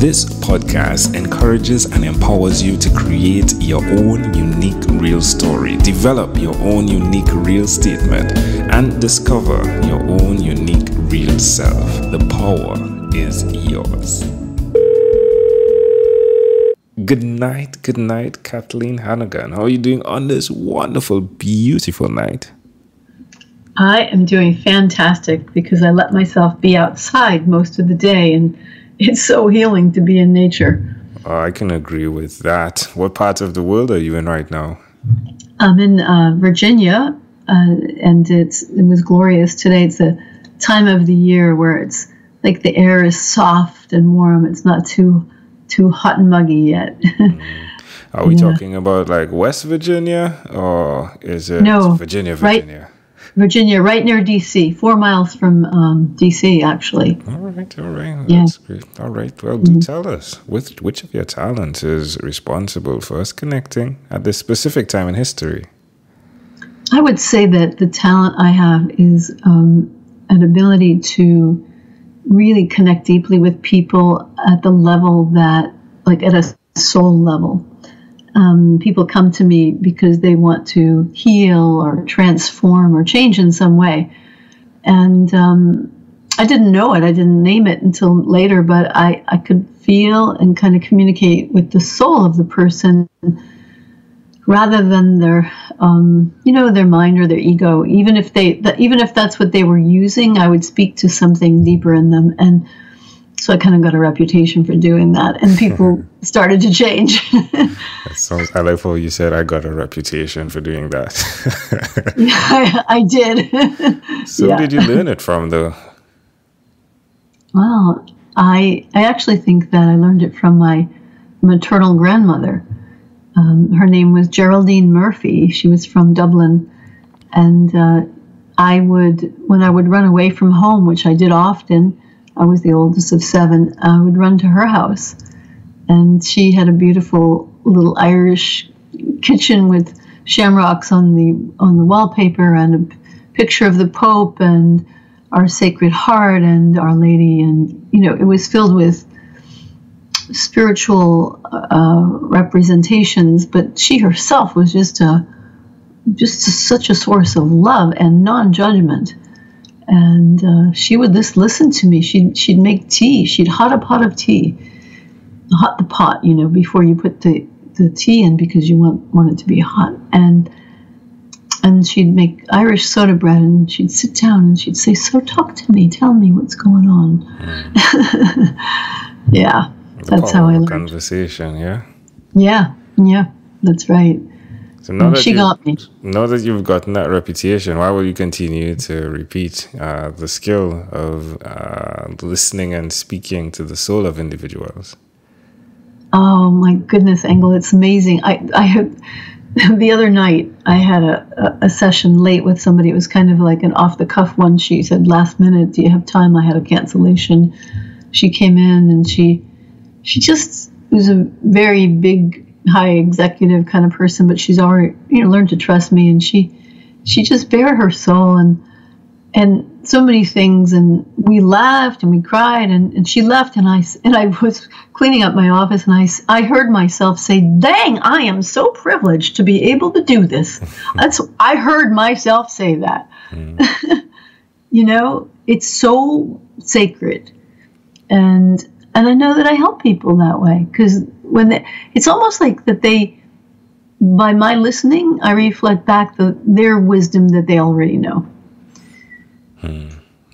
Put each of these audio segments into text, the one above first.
This podcast encourages and empowers you to create your own unique real story, develop your own unique real statement, and discover your own unique real self. The power is yours. Good night, good night, Kathleen Hanagan. How are you doing on this wonderful, beautiful night? I am doing fantastic because I let myself be outside most of the day and it's so healing to be in nature. Oh, I can agree with that. What part of the world are you in right now? I'm in uh, Virginia, uh, and it's it was glorious today. It's a time of the year where it's like the air is soft and warm. It's not too too hot and muggy yet. Are we yeah. talking about like West Virginia or is it no, Virginia, Virginia? Right, Virginia, right near DC, four miles from um, DC, actually. All right, all right. That's yeah. great. All right. Well, do mm-hmm. tell us which, which of your talents is responsible for us connecting at this specific time in history? I would say that the talent I have is um, an ability to really connect deeply with people at the level that, like at a soul level um, people come to me because they want to heal or transform or change in some way. And um, I didn't know it, I didn't name it until later, but I, I could feel and kind of communicate with the soul of the person rather than their um, you know their mind or their ego. Even if they even if that's what they were using i would speak to something deeper in them. And so I kind of got a reputation for doing that, and people started to change. that sounds. I like how you said I got a reputation for doing that. yeah, I, I did. so yeah. did you learn it from, though? Well, I I actually think that I learned it from my maternal grandmother. Um, her name was Geraldine Murphy. She was from Dublin, and uh, I would when I would run away from home, which I did often I was the oldest of seven, I would run to her house. And she had a beautiful little Irish kitchen with shamrocks on the on the wallpaper and a picture of the Pope and our Sacred Heart and Our Lady, and you know it was filled with spiritual uh, representations. But she herself was just a just a, such a source of love and non-judgment and uh, she would just listen to me. She'd she'd make tea. She'd hot a pot of tea, hot the pot, you know, before you put the the tea in because you want want it to be hot. And and she'd make Irish soda bread, and she'd sit down and she'd say, "So talk to me. Tell me what's going on." Mm. yeah, the that's how I learned. Conversation, yeah. Yeah, yeah, that's right. So now that she got me. Now that you've gotten that reputation, why will you continue to repeat uh, the skill of uh, listening and speaking to the soul of individuals? Oh my goodness, Engel, it's amazing. I, I had, the other night I had a, a, session late with somebody. It was kind of like an off the cuff one. She said, "Last minute, do you have time?" I had a cancellation. She came in and she she just was a very big high executive kind of person, but she's already you know learned to trust me, and she she just bare her soul and and so many things, and we laughed and we cried, and, and she left, and I and I was cleaning up my office, and I I heard myself say, "Dang, I am so privileged to be able to do this." That's I heard myself say that. Mm. you know, it's so sacred, and and I know that I help people that way because when they, it's almost like that they by my listening i reflect back the, their wisdom that they already know hmm.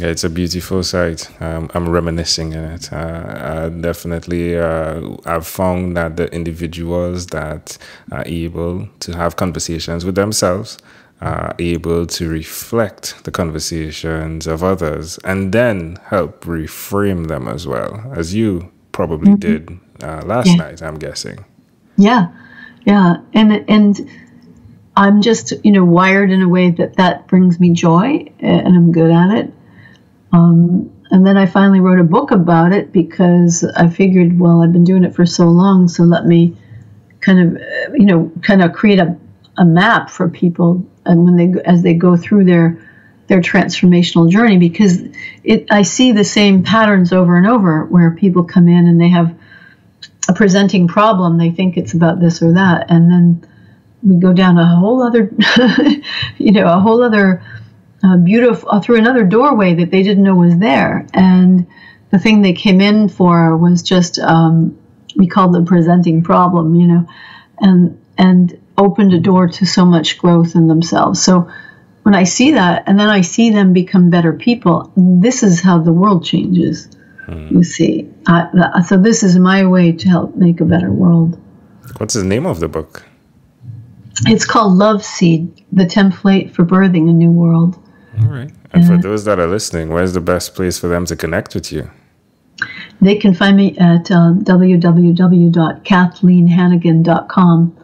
yeah, it's a beautiful sight um, i'm reminiscing in it uh, definitely uh, i've found that the individuals that are able to have conversations with themselves are able to reflect the conversations of others and then help reframe them as well as you probably mm-hmm. did uh, last yeah. night. I'm guessing. Yeah, yeah, and and I'm just you know wired in a way that that brings me joy, and I'm good at it. Um, and then I finally wrote a book about it because I figured, well, I've been doing it for so long, so let me kind of uh, you know kind of create a a map for people, and when they as they go through their their transformational journey because it I see the same patterns over and over where people come in and they have a presenting problem they think it's about this or that and then we go down a whole other you know a whole other uh, beautiful uh, through another doorway that they didn't know was there and the thing they came in for was just um, we called the presenting problem you know and and opened a door to so much growth in themselves so when I see that, and then I see them become better people, this is how the world changes. Hmm. You see, uh, so this is my way to help make a better world. What's the name of the book? It's called Loveseed: The Template for Birthing a New World. All right. And uh, for those that are listening, where's the best place for them to connect with you? They can find me at uh, www.kathleenhanagan.com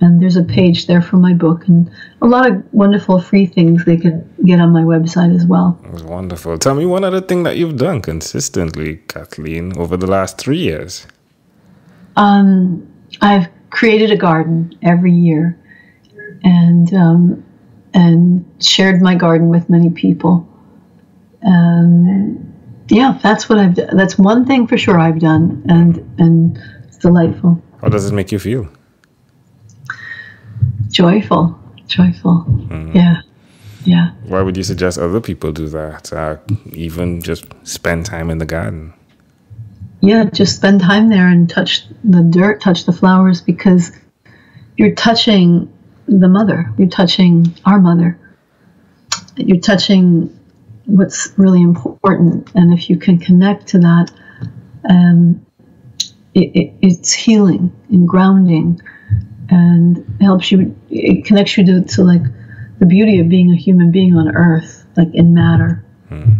and there's a page there for my book and a lot of wonderful free things they can get on my website as well. Wonderful. Tell me one other thing that you've done consistently, Kathleen, over the last three years. Um, I've created a garden every year, and um, and shared my garden with many people. Um, yeah, that's what I've done. That's one thing for sure I've done, and and it's delightful. How does it make you feel? Joyful, joyful. Mm. Yeah, yeah. Why would you suggest other people do that? Uh, even just spend time in the garden. Yeah, just spend time there and touch the dirt, touch the flowers, because you're touching the mother. You're touching our mother. You're touching what's really important, and if you can connect to that, um, it, it, it's healing and grounding and helps you it connects you to, to like the beauty of being a human being on earth like in matter. Hmm.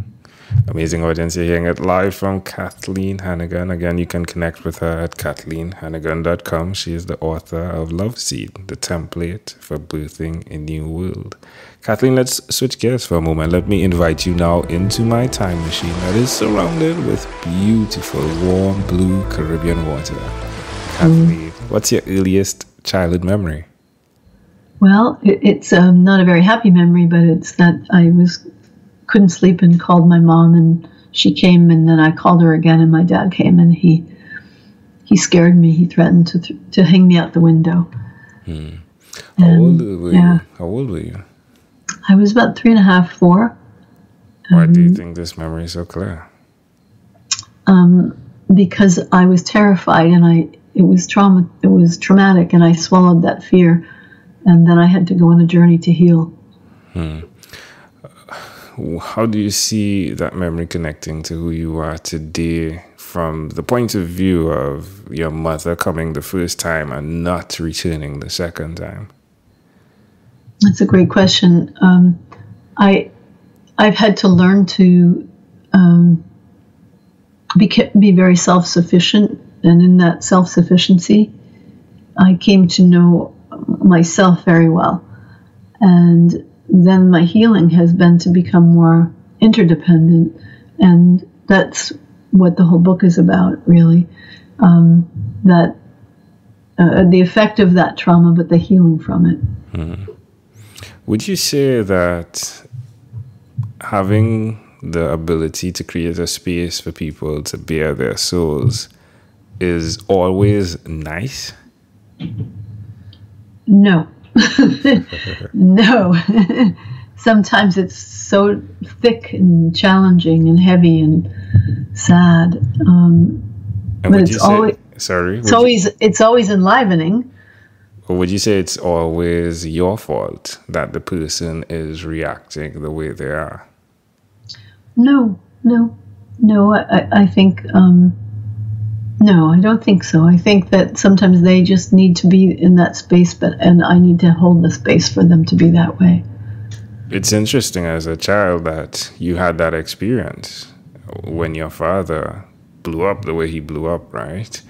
amazing audience you're hearing it live from kathleen hanagan. Again you can connect with her at kathleenhanagan.com she is the author of love seed the template for birthing a new world. Kathleen let's switch gears for a moment. Let me invite you now into my time machine that is surrounded with beautiful warm blue caribbean water. Kathleen mm. what's your earliest childhood memory? Well, it, it's um, not a very happy memory, but it's that I was couldn't sleep and called my mom, and she came, and then I called her again, and my dad came, and he he scared me. He threatened to th- to hang me out the window. Hmm. How and, old were yeah. you? How old were you? I was about three and a half, four. Why um, do you um, think this memory is so clear? Um, because I was terrified, and I it was trauma it was traumatic and I swallowed that fear and then I had to go on a journey to heal. Hmm. How do you see that memory connecting to who you are today from the point of view of your mother coming the first time and not returning the second time? That's a great question. Um, I I've had to learn to um, be be very self sufficient and in that self sufficiency, I came to know myself very well. And then my healing has been to become more interdependent. And that's what the whole book is about, really. Um, that uh, the effect of that trauma, but the healing from it. Hmm. Would you say that having the ability to create a space for people to bear their souls is always nice? No. no. Sometimes it's so thick and challenging and heavy and sad. Um, and but it's always sorry. It's always you, it's always enlivening. Would you say it's always your fault that the person is reacting the way they are? No, no, no. I, I think um, no, I don't think so. I think that sometimes they just need to be in that space, but and I need to hold the space for them to be that way. It's interesting as a child that you had that experience when your father blew up the way he blew up, right?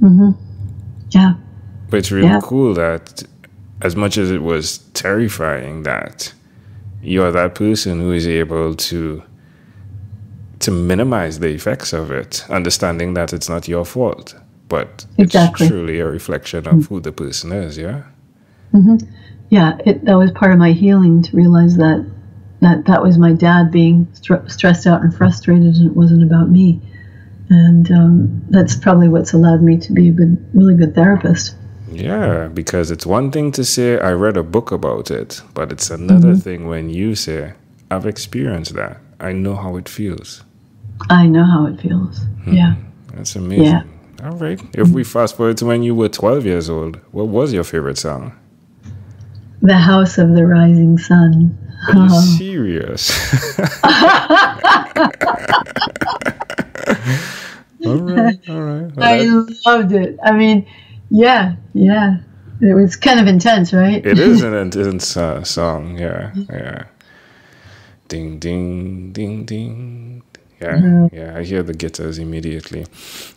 Mm-hmm. Yeah. But it's really yeah. cool that as much as it was terrifying that you're that person who is able to to minimize the effects of it, understanding that it's not your fault, but exactly. it's truly a reflection of mm-hmm. who the person is, yeah? Mm-hmm. Yeah, it, that was part of my healing to realize that that that was my dad being str- stressed out and frustrated, and it wasn't about me. And um, that's probably what's allowed me to be a good, really good therapist. Yeah, because it's one thing to say I read a book about it, but it's another mm-hmm. thing when you say I've experienced that. I know how it feels. I know how it feels. Hmm. Yeah. That's amazing. Yeah. All right. If we fast forward to when you were 12 years old, what was your favorite song? The House of the Rising Sun. Are you oh. serious? all right, all right. Well, I loved it. I mean, yeah, yeah. It was kind of intense, right? It is an intense uh, song. Yeah, yeah. Ding, ding, ding, ding. Yeah, mm-hmm. yeah, I hear the guitars immediately.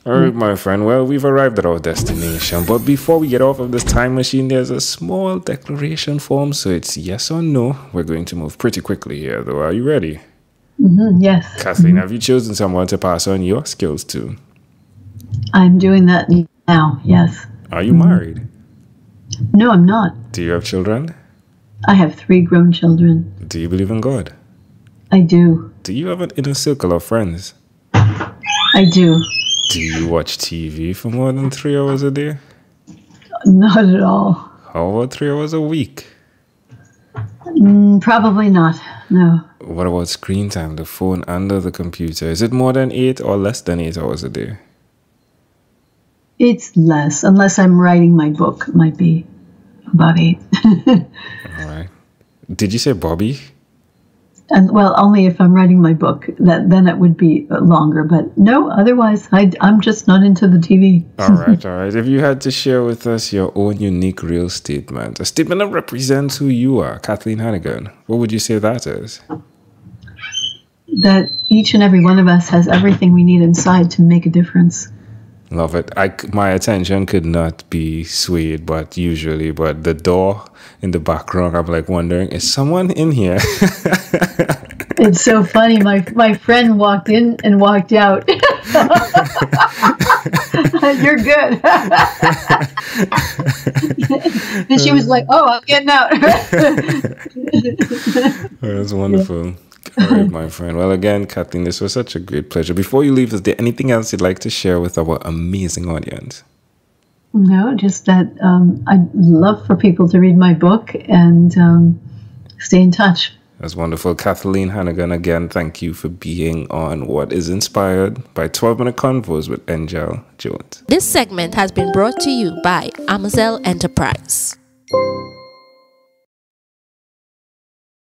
All right, my friend. Well, we've arrived at our destination. But before we get off of this time machine, there's a small declaration form. So it's yes or no. We're going to move pretty quickly here, though. Are you ready? Mm-hmm, yes. Kathleen, mm-hmm. have you chosen someone to pass on your skills to? I'm doing that now, yes. Are you married? No, I'm not. Do you have children? I have three grown children. Do you believe in God? I do. Do you have an inner circle of friends? I do. Do you watch TV for more than three hours a day? Not at all. How about three hours a week? Mm, probably not. No. What about screen time, the phone under the computer? Is it more than eight or less than eight hours a day? It's less, unless I'm writing my book. It might be about eight. all right. Did you say Bobby? And well, only if I'm writing my book, that then it would be longer. But no, otherwise, I, I'm just not into the TV. all right, all right. If you had to share with us your own unique real statement, a statement that represents who you are, Kathleen Hanagan, what would you say that is? That each and every one of us has everything we need inside to make a difference. Love it. I, my attention could not be swayed, but usually, but the door in the background, I'm like wondering, is someone in here? it's so funny. My my friend walked in and walked out. You're good. and she was like, "Oh, I'm getting out." That's wonderful. Yeah. All right, my friend. Well, again, Kathleen, this was such a great pleasure. Before you leave, is there anything else you'd like to share with our amazing audience? No, just that um, I'd love for people to read my book and um, stay in touch. That's wonderful. Kathleen Hanagan, again, thank you for being on What is Inspired by 12 Minute Convos with Engel Jones. This segment has been brought to you by Amazel Enterprise.